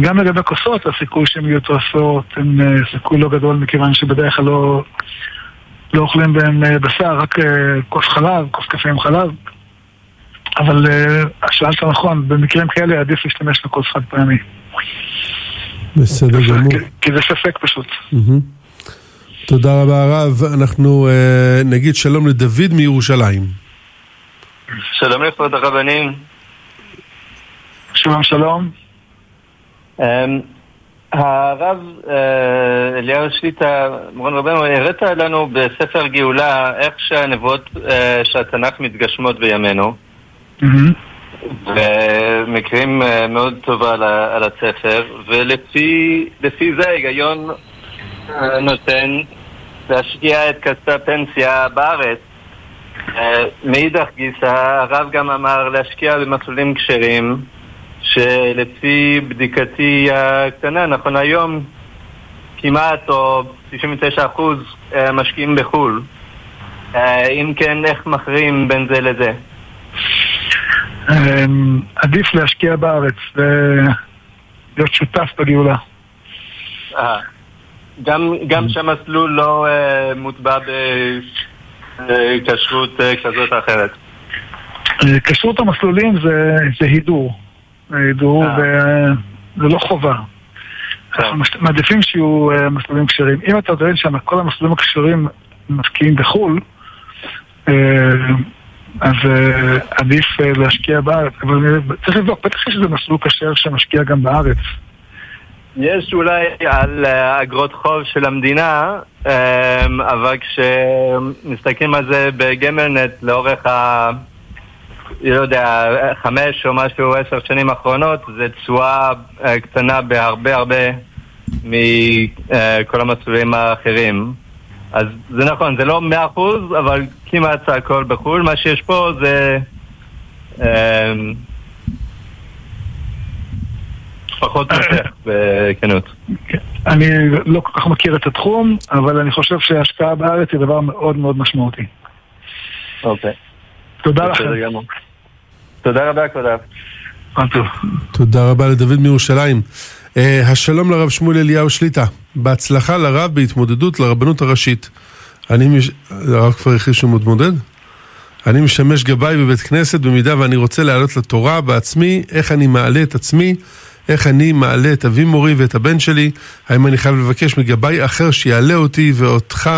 גם לגבי כוסות, הסיכוי שהן יהיו טרפות הם אה, סיכוי לא גדול, מכיוון שבדרך כלל לא, לא אוכלים בהן בשר, רק כוס חלב, כוס קפה עם חלב. אבל שאלת נכון, במקרים כאלה עדיף להשתמש בכוס חד פעמי. בסדר גמור. כי- זה ספק פשוט. מהמם. תודה רבה הרב. אנחנו אה, נגיד שלום לדוד מירושלים. שלום לכבוד הרבנים. שלום שלום. אמ, הרב אה, אליהו שליטה, מורן רבנו, הראת לנו בספר גאולה איך שהנבואות אה, של התנ"ך מתגשמות בימינו, מהמם. ומקרים אה, מאוד טובה על, הספר, ולפי לפי זה ההיגיון נותן להשקיע את כספי הפנסיה בארץ. אה, מאידך גיסא, הרב גם אמר להשקיע במסלולים כשרים, שלפי בדיקתי הקטנה, נכון היום, כמעט או 99% אה, משקיעים בחו"ל. אה, אם כן, איך מכריעים בין זה לזה? אמ, עדיף להשקיע בארץ ולהיות שותף בגאולה. גם, גם שהמסלול לא אה, מוטבע בכשרות אה, כזאת או אחרת. אה, כשרות המסלולים זה, זה הידור. הידור אה. וזה לא חובה. אנחנו מעדיפים שיהיו מסלולים כשרים. אם אתה טוען שכל המסלולים הכשרים משקיעים בחו"ל, אז עדיף להשקיע בארץ. אבל צריך לבדוק, בטח יש איזה מסלול כשר שמשקיע גם בארץ. יש אולי על אה, אגרות חוב של המדינה, אה, אבל כשמסתכלים על זה בגמלנט לאורך ה... לא יודע, חמש או משהו, עשר שנים האחרונות, זה תשואה אה, קטנה בהרבה הרבה מכל המסלולים האחרים. אז זה נכון, זה לא מאה אחוז, אבל כמעט הכל בחו"ל. מה שיש פה זה אה, פחות מותח, בכנות. אני לא כל כך מכיר את התחום, אבל אני חושב שהשקעה בארץ היא דבר מאוד מאוד משמעותי. אוקיי. תודה לכם. תודה רבה, כבוד. תודה רבה לדוד מירושלים. אה, השלום לרב שמואל אליהו שליטה. בהצלחה לרב בהתמודדות לרבנות הראשית. אני מש... הרב כבר הכריז שהוא מתמודד? אני משמש גבאי בבית כנסת במידה ואני רוצה לעלות לתורה בעצמי, איך אני מעלה את עצמי, איך אני מעלה את אבי מורי ואת הבן שלי, האם אני חייב לבקש מגבאי אחר שיעלה אותי ואותך,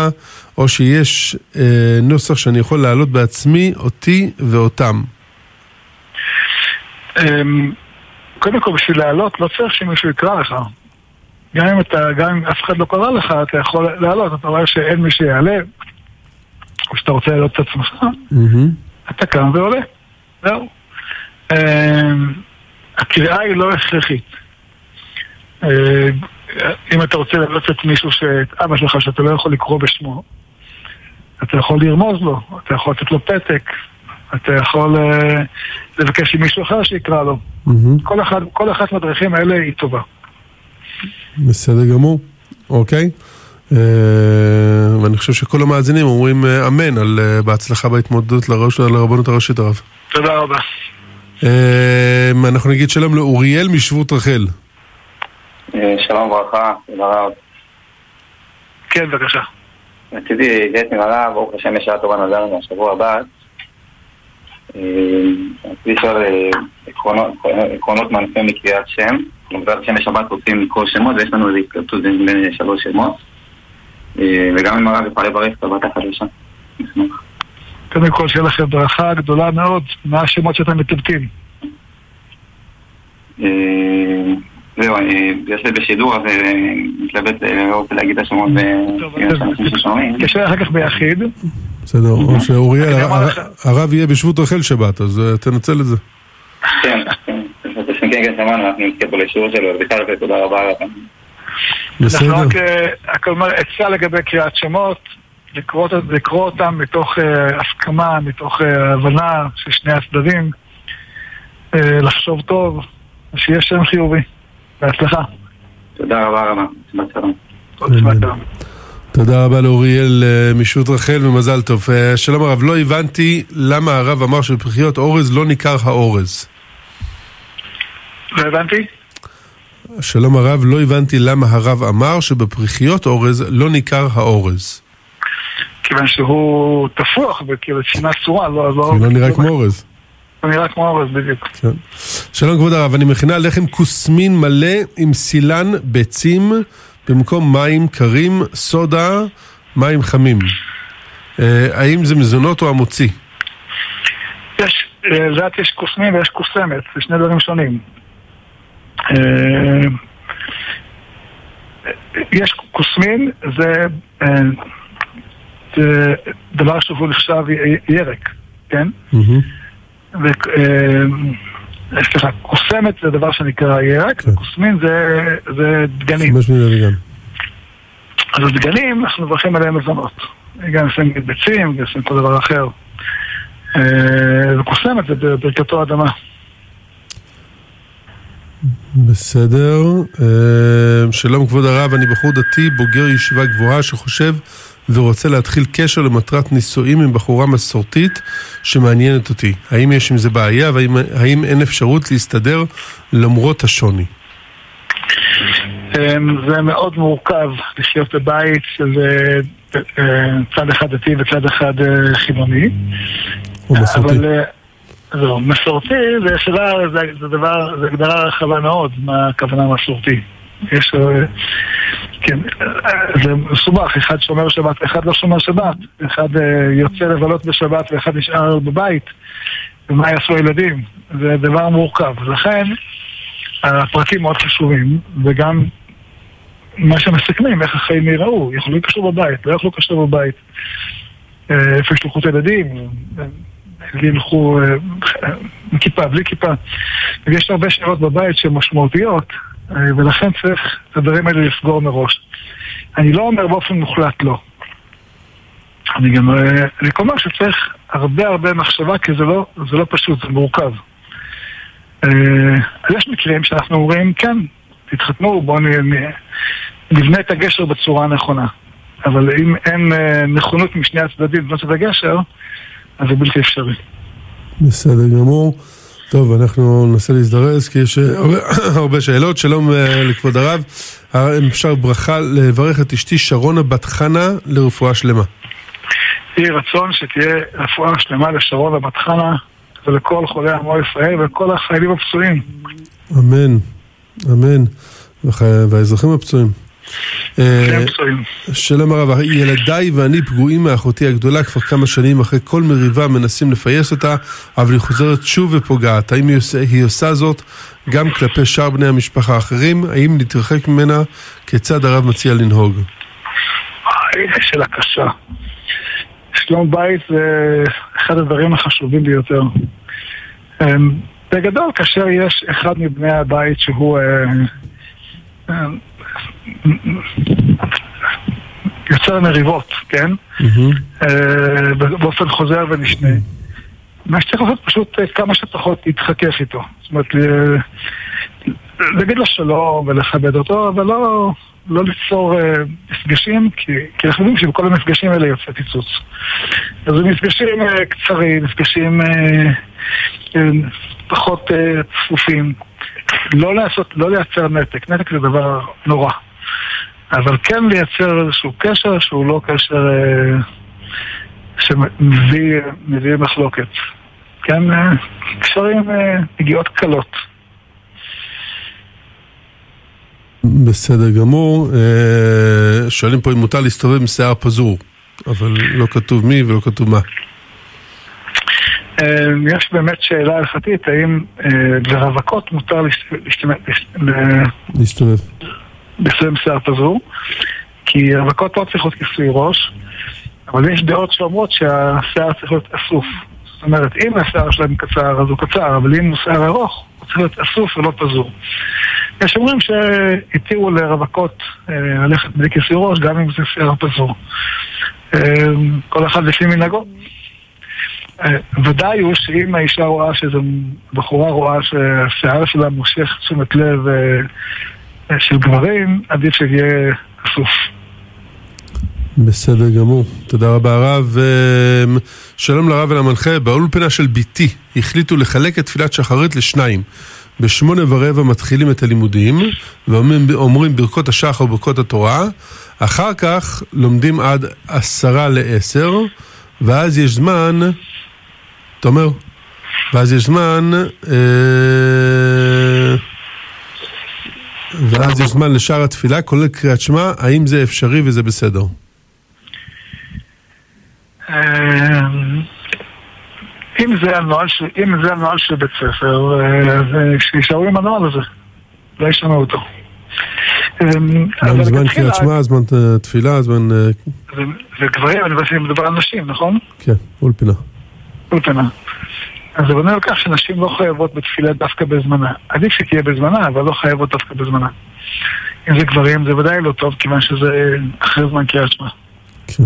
או שיש אה, נוסח שאני יכול להעלות בעצמי, אותי ואותם. אמ, קודם כל, בשביל לעלות, לא צריך שמישהו יקרא לך. גם אם אתה, גם אם אף אחד לא קרא לך, אתה יכול לעלות, אתה רואה שאין מי שיעלה, או שאתה רוצה לעלות את עצמך, מהמם. אתה קם ועולה. זהו. הקריאה היא לא הכרחית. אמ, אם אתה רוצה להעלות את מישהו, ש- את אבא שלך, שאתה לא יכול לקרוא בשמו, אתה יכול לרמוז לו, אתה יכול לתת לו פתק, אתה יכול אה, לבקש ממישהו אחר שיקרא לו. כל, אחד, כל אחת מהדרכים האלה היא טובה. בסדר גמור, אוקיי. אה, ואני חושב שכל המאזינים אומרים אה, אמן על אה, בהצלחה בהתמודדות לראש- לרבנות הראשית הרב. תודה רבה. אה, אנחנו נגיד שלום לאוריאל משבות רחל. אה, שלום וברכה, תודה רב. כן, בבקשה. רציתי להתייעץ עם הרב, ברוך השם יש שעה טובה נודע לנו השבוע הבא. רציתי לשאול עקרונות מנחים לקריאת שם. בעזרת שם בשבת רוצים לקרוא שמות ויש לנו איזה התקלטות בין שלוש שמות. וגם אם הרב יוכל לברך את הבת החדשה. נשמח. קודם כל, שיהיה לכם ברכה גדולה מאוד. מה השמות שאתם מתלבטים? זהו, יש לי בשידור, אז מתלבט לא רוצה להגיד את השמות קשה אחר כך ביחיד. בסדר, או שאוריאל, הרב יהיה בשבות רחל שבת, אז תנצל את זה. כן, כן, כן, כן, שמענו, אנחנו נזכה פה לשיעור שלו, בכלל תודה רבה לכם. אנחנו רק אומר עצה לגבי קריאת שמות, לקרוא אותם מתוך הסכמה, מתוך הבנה של שני הצדדים, לחשוב טוב, שיהיה שם חיובי. בהצלחה. תודה רבה רבה. תודה רבה לאוריאל משות רחל ומזל טוב. שלום הרב, לא הבנתי למה הרב אמר שבפחיות אורז לא ניכר האורז. לא הבנתי? שלום הרב, לא הבנתי למה הרב אמר שבפריחיות אורז לא ניכר האורז. כיוון שהוא תפוח וכאילו שינה צורה, לא... לא נראה כמו אורז. הוא נראה כמו אורז בדיוק. כן. שלום כבוד הרב, אני מכינה לחם כוסמין מלא עם סילן ביצים במקום מים קרים, סודה, מים חמים. האם זה מזונות או המוציא? יש, לדעת יש כוסמין ויש כוסמת, זה שני דברים שונים. יש כוסמין, זה דבר שהוא נחשב ירק, כן? סליחה, קוסמת זה דבר שנקרא ירק, וקוסמין זה דגנים. אז הדגנים, אנחנו מברכים עליהם מזונות. גם לפעמים ביצים, גם לפעמים כל דבר אחר. וקוסמת זה בברכתו אדמה. בסדר. שלום כבוד הרב, אני בחור דתי, בוגר ישיבה גבוהה שחושב ורוצה להתחיל קשר למטרת נישואים עם בחורה מסורתית שמעניינת אותי. האם יש עם זה בעיה והאם אין אפשרות להסתדר למרות השוני? זה מאוד מורכב לחיות בבית של צד אחד דתי וצד אחד חילוני. או מסורתי. זהו, מסורתי זה שאלה, זה דבר, זה הגדרה רחבה מאוד, מה הכוונה מסורתי. יש, כן, זה מסובך, אחד שומר שבת, אחד לא שומר שבת, אחד יוצא לבלות בשבת ואחד נשאר בבית, ומה יעשו הילדים? זה דבר מורכב. לכן, הפרטים מאוד חשובים, וגם מה שמסכמים, איך החיים ייראו, יכולו לקשור בבית, לא יכולו לקשור בבית. איפה ישלחו את הילדים, ילכו עם כיפה, בלי כיפה. ויש הרבה שאלות בבית שהן משמעותיות, ולכן צריך את הדברים האלה לסגור מראש. אני לא אומר באופן מוחלט לא. אני גם, אני אומר שצריך הרבה הרבה מחשבה, כי זה לא, זה לא פשוט, זה מורכב. יש מקרים שאנחנו אומרים, כן, תתחתנו, בואו נבנה את הגשר בצורה הנכונה. אבל אם אין נכונות משני הצדדים לבנות את הגשר, אז זה בלתי אפשרי. בסדר גמור. טוב, אנחנו ננסה להזדרז כי יש הרבה, הרבה שאלות. שלום לכבוד הרב. אם אפשר ברכה לברך את אשתי שרונה בת חנה לרפואה שלמה. יהי רצון שתהיה רפואה שלמה לשרונה בת חנה ולכל חולי עמו ישראל ולכל החיילים הפצועים. אמן, אמן. והאזרחים הפצועים. שלום הרב, ילדיי ואני פגועים מאחותי הגדולה כבר כמה שנים אחרי כל מריבה מנסים לפייס אותה, אבל היא חוזרת שוב ופוגעת. האם היא עושה זאת גם כלפי שאר בני המשפחה האחרים? האם נתרחק ממנה? כיצד הרב מציע לנהוג? שאלה קשה. שלום בית זה אחד הדברים החשובים ביותר. בגדול, כאשר יש אחד מבני הבית שהוא יוצר מריבות, כן? באופן חוזר ונשנה. מה שצריך לעשות פשוט כמה שפחות להתחכך איתו. זאת אומרת, להגיד לו שלום ולכבד אותו, אבל לא, לא ליצור מפגשים, כי, כי אנחנו יודעים שבכל המפגשים האלה יוצא פיצוץ. אז זה מפגשים קצרים, מפגשים פחות צפופים. לא לעשות, לא לייצר נתק, נתק זה דבר נורא. אבל כן לייצר איזשהו קשר שהוא לא קשר אה, שמביא מחלוקת. כן, אה, קשרים, אה, נגיעות קלות. בסדר גמור. שואלים פה אם מותר להסתובב עם שיער פזור, אבל לא כתוב מי ולא כתוב מה. יש באמת שאלה הלכתית, האם לרווקות מותר להסתובב. לסיים שיער פזור, כי רווקות לא צריכות כיסוי ראש, אבל יש דעות שאומרות שהשיער צריך להיות אסוף. זאת אומרת, אם השיער שלהם קצר, אז הוא קצר, אבל אם הוא שיער ארוך, הוא צריך להיות אסוף ולא פזור. יש אומרים שהתירו לרווקות אה, ללכת בלי כיסוי ראש, גם אם זה שיער פזור. אה, כל אחד לפי מנהגו. אה, ודאי הוא שאם האישה רואה שזו בחורה רואה שהשיער שלה מושך תשומת לב של גברים, עדיף שיהיה אסוף. בסדר גמור, תודה רבה הרב. אמ, שלום לרב ולמנחה, באולפנה של ביתי החליטו לחלק את תפילת שחרית לשניים. בשמונה ורבע מתחילים את הלימודים, ואומרים אומרים ברכות השחר וברכות התורה, אחר כך לומדים עד עשרה לעשר, ואז יש זמן, תומר, ואז יש זמן, אה, ואז יש זמן לשאר התפילה, כולל קריאת שמע, האם זה אפשרי וזה בסדר? אה, אם זה הנוהל של, אם זה הנוהל של בית ספר, אה, שישארו עם הנוהל הזה, לא ישנו אותו. אה, גם זמן קריאת שמע, זמן תפילה, זמן... זה- גברים, אני מדבר על נשים, נכון? כן, אולפנה. אולפנה. אז זה בונה על כך שנשים לא חייבות בתפילה דווקא בזמנה. עדיף שתהיה בזמנה, אבל לא חייבות דווקא בזמנה. אם זה גברים, זה ודאי לא טוב, כיוון שזה אחרי זמן קריאת שמע. כן.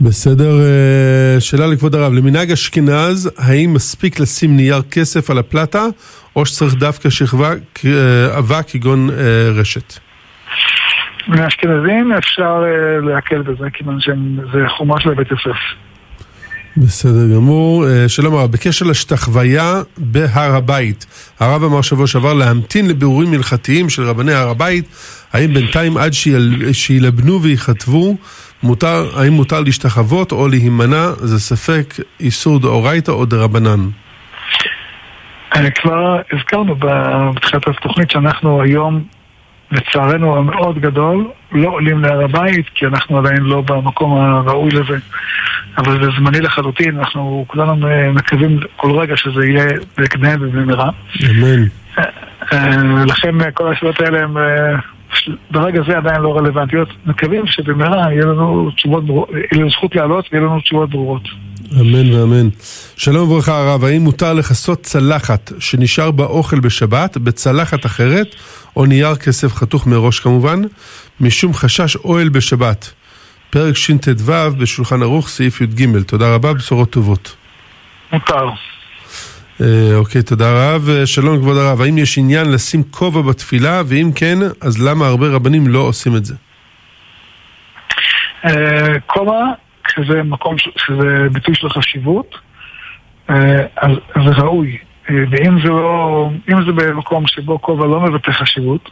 בסדר, אה, שאלה לכבוד הרב, למנהג אשכנז, האם מספיק לשים נייר כסף על הפלטה, או שצריך דווקא שכבה אה, עבה כגון אה, רשת? מהאשכנזים אפשר אה, להקל בזה, כיוון שזה חומש לבית יוסף. בסדר גמור. אה, שלום הרב, בקשר לשתחוויה בהר הבית, הרב אמר שבוע שעבר להמתין לבירורים הלכתיים של רבני הר הבית, האם בינתיים עד שיל... שילבנו וייכתבו, מותר, האם מותר להשתחוות או להימנע, זה ספק איסור דאורייתא או דרבנן. אה, כבר הזכרנו בתחילת התוכנית שאנחנו היום, לצערנו המאוד גדול, לא עולים להר הבית, כי אנחנו עדיין לא במקום הראוי לזה. אבל זה זמני לחלוטין, אנחנו כולנו מקווים כל רגע שזה יהיה בהקדם ובמהרה. אמן. אה, לכן אה, כל השאלות האלה הן אה, ברגע זה עדיין לא רלוונטיות. מקווים שבמהרה יהיה לנו תשובות ברורות, יהיה לנו זכות לעלות ויהיה לנו תשובות ברורות. אמן ואמן. שלום וברכה הרב, האם מותר לכסות צלחת שנשאר בה אוכל בשבת בצלחת אחרת, או נייר כסף חתוך מראש כמובן, משום חשש אוהל בשבת? פרק שט"ו בשולחן ערוך, סעיף י"ג. תודה רבה, בשורות טובות. מותר. אה, אוקיי, תודה רב. אה, שלום כבוד הרב, האם יש עניין לשים כובע בתפילה, ואם כן, אז למה הרבה רבנים לא עושים את זה? אה, כובע, שזה מקום, ש- שזה ביטוי של חשיבות, אה, אז זה ראוי. ואם זה לא, אם זה במקום שבו כובע לא מבטא חשיבות,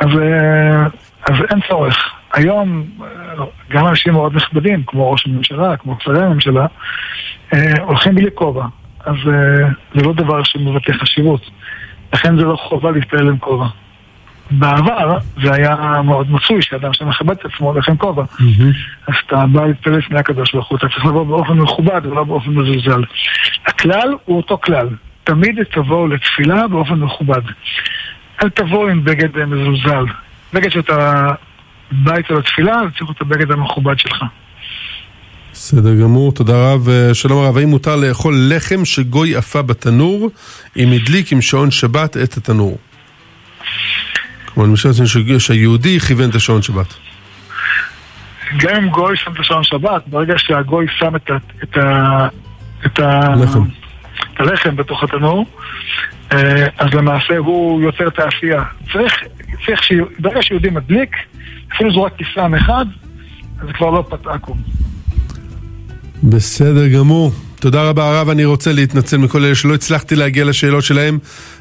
אז, אה, אז אין צורך. היום אה, גם אנשים מאוד נכבדים, כמו ראש הממשלה, כמו שרי הממשלה, אה, הולכים בלי כובע. אז זה לא דבר שמבטא חשיבות. לכן זה לא חובה להתפלל עם כובע. בעבר זה היה מאוד מצוי שאדם שמכבד את עצמו הולך עם כובע. אז אתה בא להתפלל לפני הקדוש ברוך הוא, אתה צריך לבוא באופן מכובד ולא באופן מזלזל. הכלל הוא אותו כלל, תמיד תבואו לתפילה באופן מכובד. אל תבואו עם בגד אה, מזולזל. בגד שאתה בא איתו לתפילה, זה צריך להיות הבגד המכובד שלך. בסדר גמור, תודה רב. אה, שלום הרב, האם מותר לאכול לחם שגוי עפה בתנור, אם הדליק עם שעון שבת את התנור? כלומר, למשל שהיהודי כיוון את השעון שבת. גם אם גוי שם את השעון שבת, ברגע שהגוי שם את, ה, את, ה, את, ה, לחם. את הלחם בתוך התנור, אה, אז למעשה הוא יוצר תעשייה. צריך, צריך ש... ברגע שיהודי מדליק, אפילו זו רק כיסם אחד, אז כבר לא פת עכו"ם. בסדר גמור. תודה רבה הרב, אני רוצה להתנצל מכל אלה שלא הצלחתי להגיע לשאלות שלהם.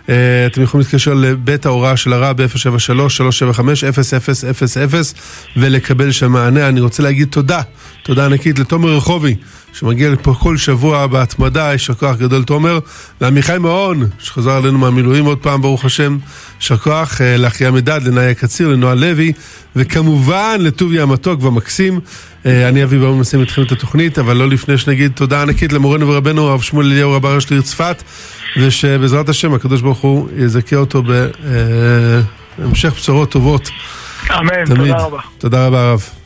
אה, אתם יכולים להתקשר לבית ההוראה של הרב ב-073-375-0000 ולקבל שם מענה. אני רוצה להגיד תודה, תודה ענקית לתומר רחובי, שמגיע לפה כל שבוע בהתמדה, יישר כוח גדול תומר, לעמיחי מעון, שחזר אלינו מהמילואים עוד פעם, ברוך השם, יישר כוח, אה, לאחיה מדד, לנאיה קציר, לנועה לוי, וכמובן לטוביה המתוק והמקסים. אה, אני אבי ברמן מסיים איתכם את התוכנית, אבל לא לפני שנגיד תודה ענקית למורנו ורבנו, הרב שמואל אליהו רב הראש לעיר צפת, ושבעזרת השם הקדוש ברוך הוא יזכה אותו בהמשך בשורות טובות. אמן, תמיד. תודה רבה. תודה רבה הרב.